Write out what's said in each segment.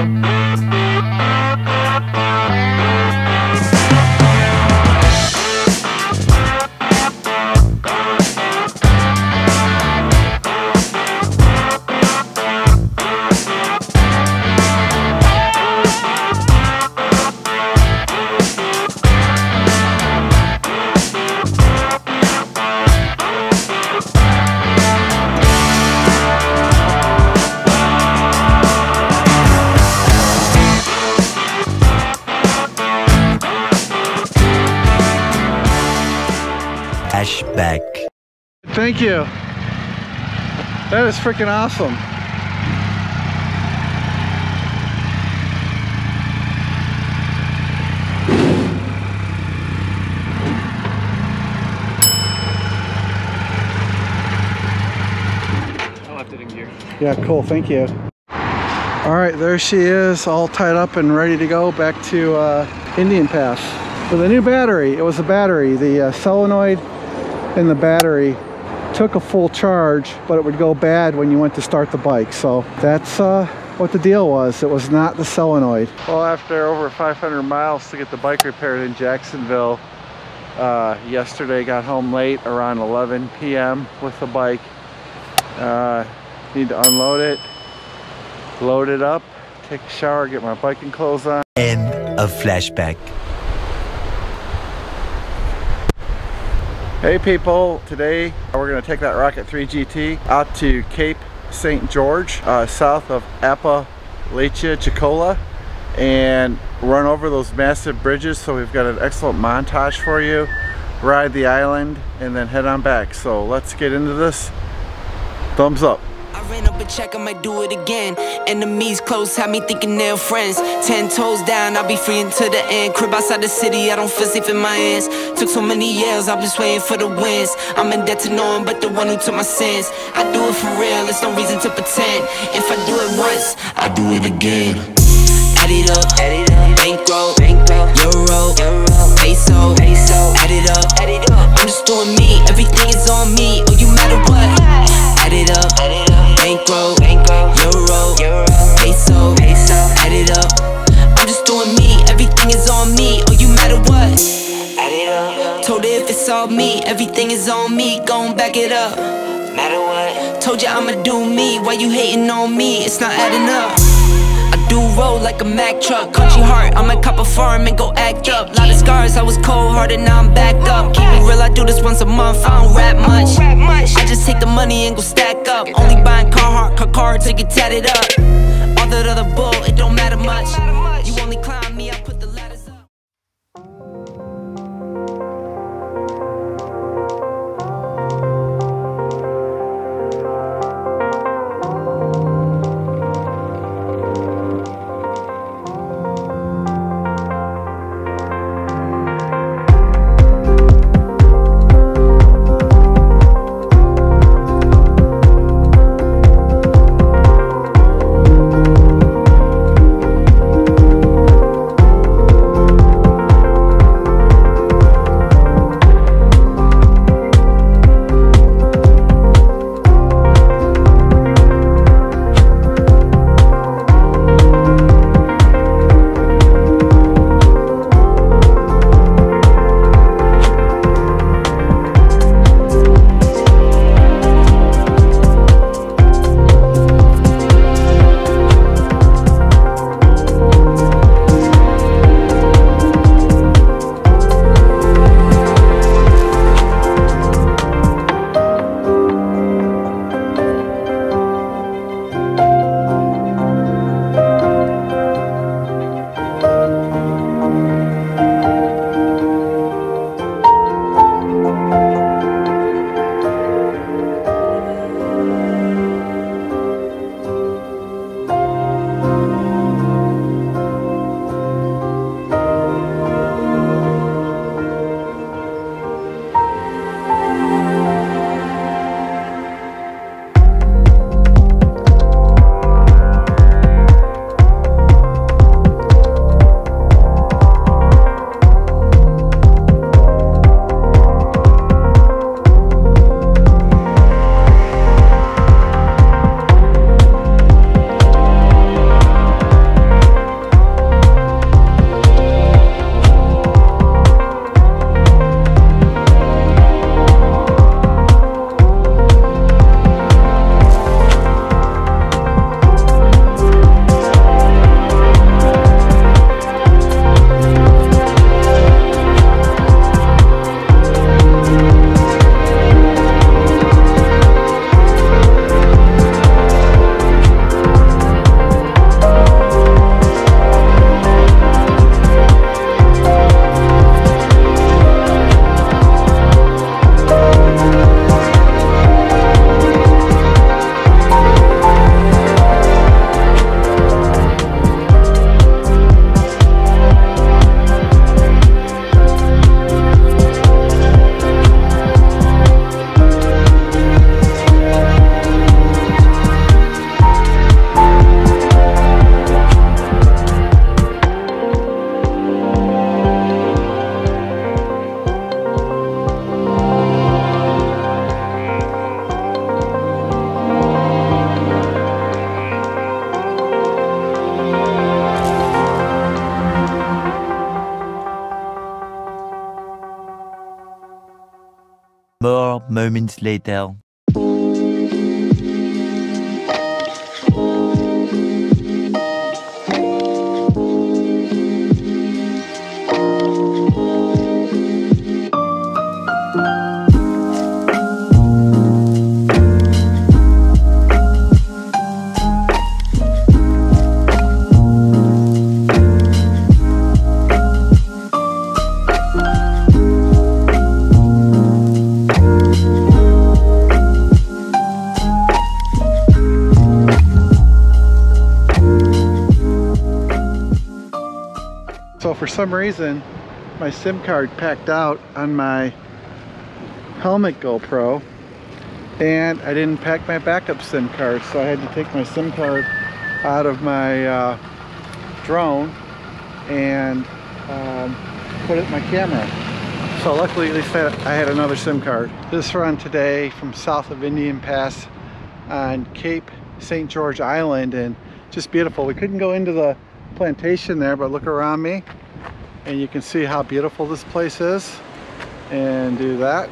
Thank you. Flashback. Thank you. That is freaking awesome. I left it in gear. Yeah, cool. Thank you. All right, there she is, all tied up and ready to go back to uh, Indian Pass with a new battery. It was a battery. The uh, solenoid in the battery took a full charge, but it would go bad when you went to start the bike. So that's uh, what the deal was. It was not the solenoid. Well, after over 500 miles to get the bike repaired in Jacksonville, uh, yesterday got home late around 11 p.m. with the bike. Uh, need to unload it, load it up, take a shower, get my biking clothes on. End of flashback. Hey people, today we're going to take that Rocket 3 GT out to Cape St. George, uh, south of Apalachicola, and run over those massive bridges. So we've got an excellent montage for you. Ride the island and then head on back. So let's get into this. Thumbs up. I ran up a check, I might do it again. Enemies close, had me thinking they're friends. Ten toes down, I'll be free until the end. Crib outside the city, I don't feel safe in my hands. Took so many years, I'm just waiting for the wins. I'm in debt to no one but the one who took my sins. I do it for real, there's no reason to pretend. If I do it once, I do it again. Add it up, bankroll, euro, peso, add it up. I'm just doing me, her if it's all me, everything is on me. Gon' back it up. Matter what? Told ya I'ma do me. Why you hating on me? It's not adding up. I do roll like a Mack truck. Country heart, I might cop a farm and go act up. Lot of scars, I was cold hearted, now I'm back up. Keep it real, I do this once a month. I don't rap much. I just take the money and go stack up. Only buying Carhartt, car card to get tatted up. All that other bull, it don't matter much. You only climb moments later. So for some reason, my SIM card packed out on my helmet GoPro and I didn't pack my backup SIM card. So I had to take my SIM card out of my uh, drone and um, put it in my camera. So luckily at least I had another SIM card. This run today from south of Indian Pass on Cape St. George Island and just beautiful. We couldn't go into the plantation there, but look around me and you can see how beautiful this place is and do that.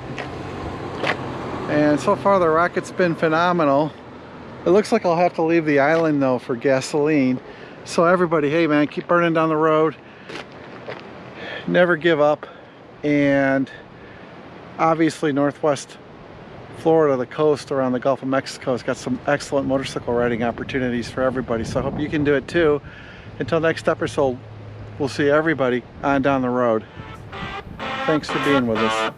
And so far the rocket's been phenomenal. It looks like I'll have to leave the island though for gasoline. So everybody, hey man, keep burning down the road. Never give up. And obviously Northwest Florida, the coast around the Gulf of Mexico has got some excellent motorcycle riding opportunities for everybody. So I hope you can do it too. Until next episode, we'll see everybody on down the road. Thanks for being with us.